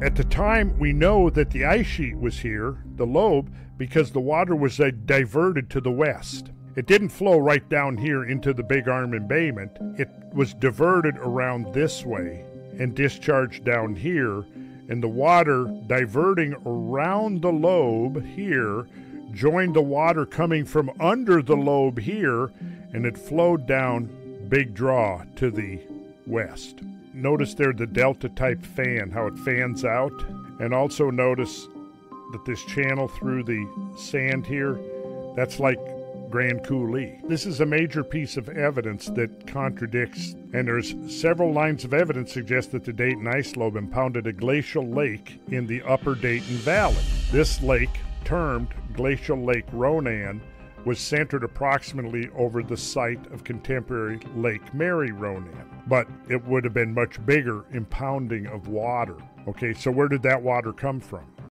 At the time, we know that the ice sheet was here, the lobe, because the water was uh, diverted to the west. It didn't flow right down here into the Big Arm embayment. It was diverted around this way and discharged down here, and the water diverting around the lobe here joined the water coming from under the lobe here, and it flowed down Big Draw to the west. Notice there the delta type fan, how it fans out, and also notice that this channel through the sand here, that's like Grand Coulee. This is a major piece of evidence that contradicts, and there's several lines of evidence suggest that the Dayton ice lobe impounded a glacial lake in the upper Dayton Valley. This lake, termed Glacial Lake Ronan, was centered approximately over the site of contemporary Lake Mary Ronan, but it would have been much bigger impounding of water. Okay, so where did that water come from?